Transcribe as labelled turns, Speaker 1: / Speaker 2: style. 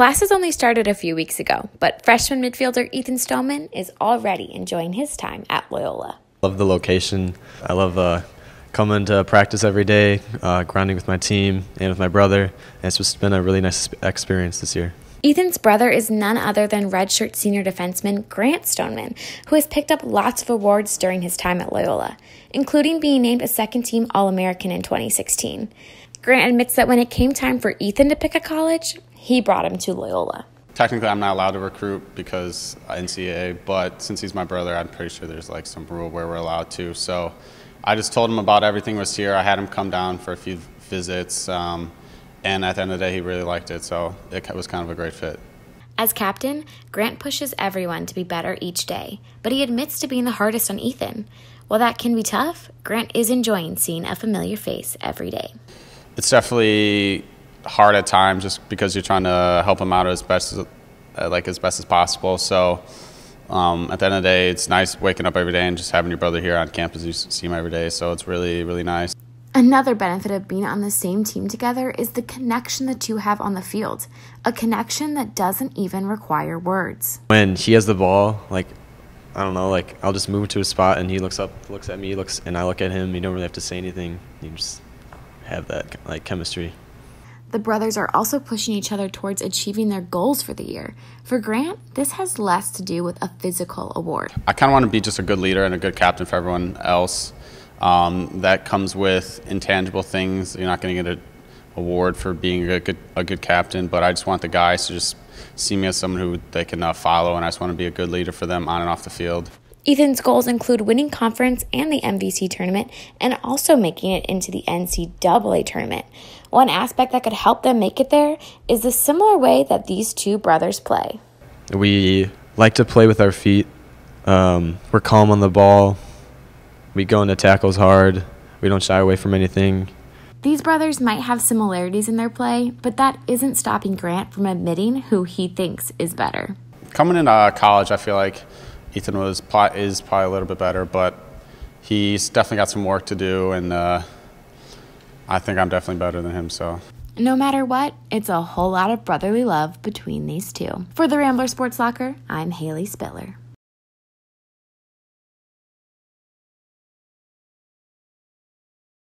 Speaker 1: Classes only started a few weeks ago, but freshman midfielder Ethan Stoneman is already enjoying his time at Loyola.
Speaker 2: Love the location. I love uh, coming to practice every day, uh, grinding with my team and with my brother. And it's just been a really nice experience this year.
Speaker 1: Ethan's brother is none other than redshirt senior defenseman Grant Stoneman, who has picked up lots of awards during his time at Loyola, including being named a second team All American in 2016. Grant admits that when it came time for Ethan to pick a college, he brought him to Loyola.
Speaker 3: Technically, I'm not allowed to recruit because NCAA, but since he's my brother, I'm pretty sure there's like some rule where we're allowed to. So I just told him about everything was here. I had him come down for a few visits. Um, and at the end of the day, he really liked it, so it was kind of a great fit.
Speaker 1: As captain, Grant pushes everyone to be better each day, but he admits to being the hardest on Ethan. While that can be tough, Grant is enjoying seeing a familiar face every day.
Speaker 3: It's definitely hard at times just because you're trying to help him out as best as uh, like as best as possible. So um, at the end of the day, it's nice waking up every day and just having your brother here on campus. You see him every day, so it's really really nice.
Speaker 1: Another benefit of being on the same team together is the connection the two have on the field, a connection that doesn't even require words.
Speaker 2: When he has the ball, like I don't know, like I'll just move to a spot and he looks up, looks at me, looks, and I look at him. You don't really have to say anything. You just have that like chemistry.
Speaker 1: The brothers are also pushing each other towards achieving their goals for the year. For Grant, this has less to do with a physical award.
Speaker 3: I kind of want to be just a good leader and a good captain for everyone else. Um, that comes with intangible things. You're not going to get an award for being a good, a good captain, but I just want the guys to just see me as someone who they can uh, follow, and I just want to be a good leader for them on and off the field.
Speaker 1: Ethan's goals include winning conference and the MVC tournament and also making it into the NCAA tournament. One aspect that could help them make it there is the similar way that these two brothers play.
Speaker 2: We like to play with our feet. Um, we're calm on the ball. We go into tackles hard. We don't shy away from anything.
Speaker 1: These brothers might have similarities in their play, but that isn't stopping Grant from admitting who he thinks is better.
Speaker 3: Coming into college, I feel like Ethan was is probably a little bit better, but he's definitely got some work to do, and uh, I think I'm definitely better than him. So.
Speaker 1: No matter what, it's a whole lot of brotherly love between these two. For the Rambler Sports Locker, I'm Hayley Spitler.